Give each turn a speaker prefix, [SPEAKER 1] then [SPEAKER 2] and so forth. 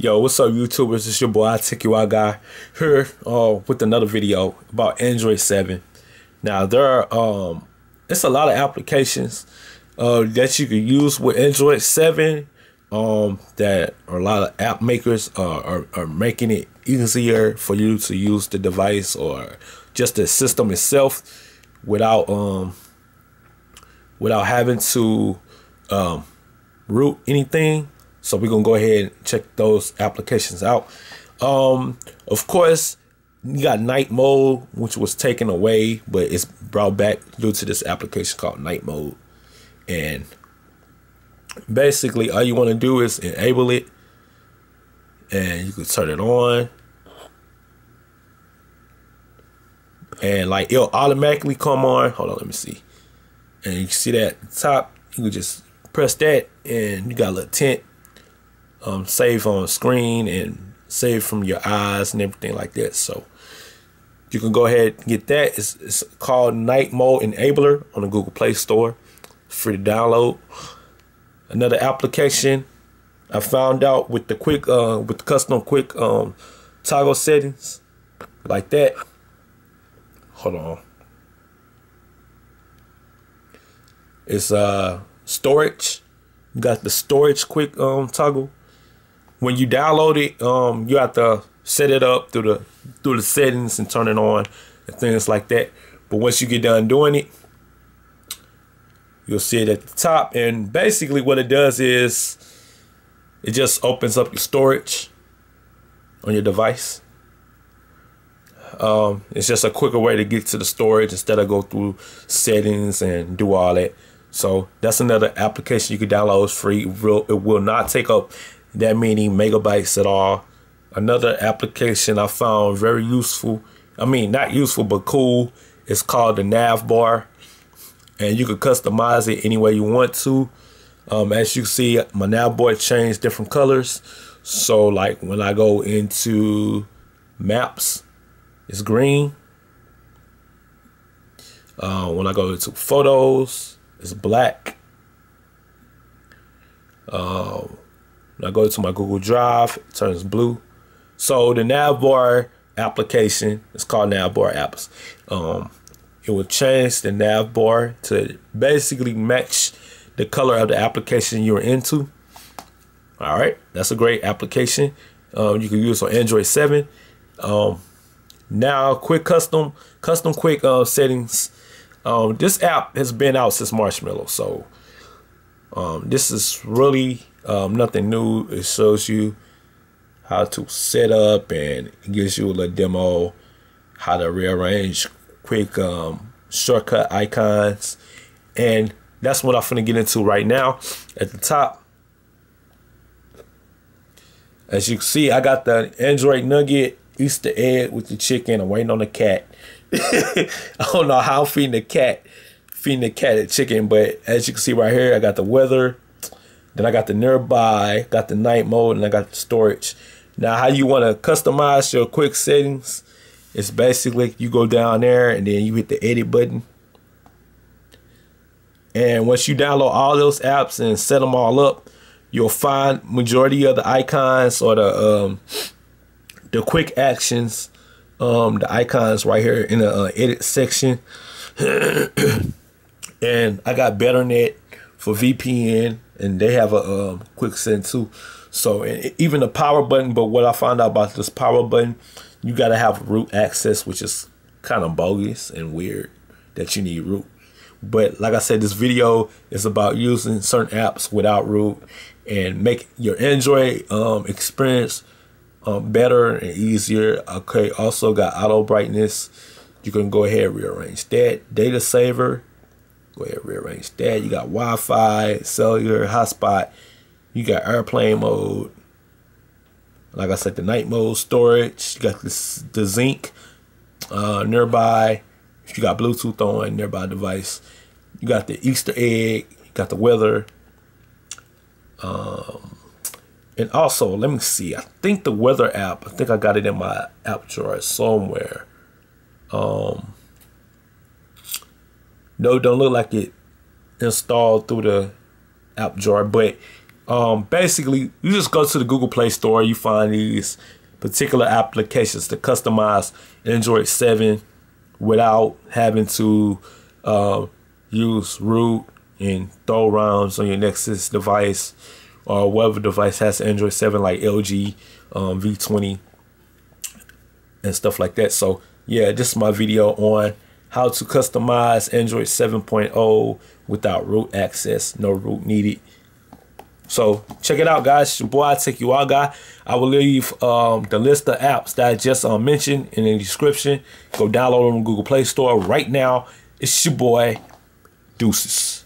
[SPEAKER 1] Yo, what's up, YouTubers? It's your boy, I Take You Guy, here uh, with another video about Android 7. Now, there are, um, it's a lot of applications uh, that you can use with Android 7 um, that a lot of app makers uh, are, are making it easier for you to use the device or just the system itself without um, without having to um, root anything so we're gonna go ahead and check those applications out. Um, of course, you got night mode, which was taken away, but it's brought back due to this application called night mode. And basically all you want to do is enable it and you can turn it on. And like it'll automatically come on. Hold on, let me see. And you see that top, you can just press that and you got a little tint um, save on screen and save from your eyes and everything like that. So you can go ahead and get that. It's, it's called Night Mode Enabler on the Google Play Store. free to download. Another application I found out with the quick uh, with the custom quick um, toggle settings like that. Hold on. It's uh storage. You got the storage quick um toggle when you download it, um, you have to set it up through the through the settings and turn it on and things like that. But once you get done doing it, you'll see it at the top. And basically, what it does is it just opens up your storage on your device. Um, it's just a quicker way to get to the storage instead of go through settings and do all that. So that's another application you can download. Free. It will not take up that many megabytes at all. Another application I found very useful. I mean, not useful, but cool. It's called the nav bar. And you can customize it any way you want to. Um, as you see, my nav bar changed different colors. So like when I go into maps, it's green. Uh, when I go into photos, it's black. Uh, when I go to my Google Drive, it turns blue. So the navbar application is called navbar apps. Um, it will change the navbar to basically match the color of the application you're into. All right, that's a great application. Um, you can use on Android 7. Um, now, quick custom, custom quick uh, settings. Um, this app has been out since Marshmallow, so um, this is really um, nothing new. It shows you how to set up and gives you a little demo how to rearrange quick um, shortcut icons. And that's what I'm going to get into right now. At the top, as you can see, I got the Android Nougat Easter egg with the chicken. I'm waiting on the cat. I don't know how I'm feeding the cat, feeding the cat a chicken, but as you can see right here, I got the weather then I got the nearby, got the night mode, and I got the storage. Now, how you want to customize your quick settings is basically you go down there and then you hit the edit button. And once you download all those apps and set them all up, you'll find majority of the icons or the um, the quick actions, um, the icons right here in the uh, edit section. and I got BetterNet for VPN and they have a um, quick send too. So even the power button, but what I found out about this power button, you got to have root access, which is kind of bogus and weird that you need root. But like I said, this video is about using certain apps without root and make your Android um, experience um, better and easier. Okay, also got auto brightness. You can go ahead and rearrange that. Data saver, Go ahead rearrange that. You got Wi-Fi, cellular, hotspot. You got airplane mode. Like I said, the night mode storage. You got this the sync uh, nearby. You got Bluetooth on nearby device. You got the Easter egg. You got the weather. Um, and also, let me see. I think the weather app. I think I got it in my app drawer somewhere. Um, no, don't look like it installed through the app drawer, but Um, basically, you just go to the Google Play Store. You find these particular applications to customize Android 7 without having to uh, use root and throw rounds on your Nexus device or whatever device has Android 7 like LG um, V20 and stuff like that. So yeah, this is my video on how to customize Android 7.0 without root access, no root needed. So check it out, guys. It's your boy, I take you out, guy. I will leave um, the list of apps that I just uh, mentioned in the description. Go download them on Google Play Store right now. It's your boy, Deuces.